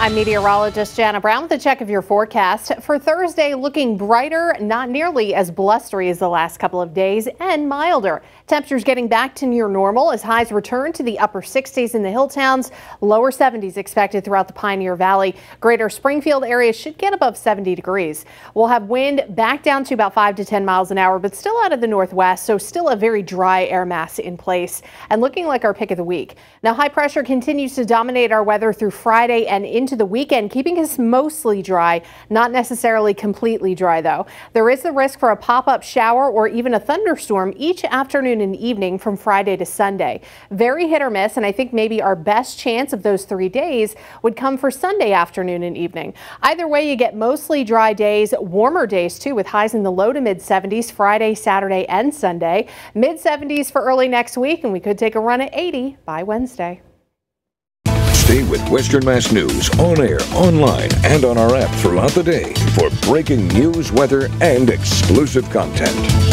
I'm meteorologist Janna Brown with a check of your forecast. For Thursday, looking brighter, not nearly as blustery as the last couple of days, and milder. Temperatures getting back to near normal as highs return to the upper 60s in the hill towns. Lower 70s expected throughout the Pioneer Valley. Greater Springfield area should get above 70 degrees. We'll have wind back down to about 5 to 10 miles an hour, but still out of the northwest, so still a very dry air mass in place and looking like our pick of the week. Now, high pressure continues to dominate our weather through Friday and into into the weekend, keeping us mostly dry, not necessarily completely dry though. There is the risk for a pop-up shower or even a thunderstorm each afternoon and evening from Friday to Sunday. Very hit or miss, and I think maybe our best chance of those three days would come for Sunday afternoon and evening. Either way, you get mostly dry days, warmer days too, with highs in the low to mid 70s Friday, Saturday, and Sunday. Mid 70s for early next week, and we could take a run at 80 by Wednesday. With Western Mass News on air, online, and on our app throughout the day for breaking news, weather, and exclusive content.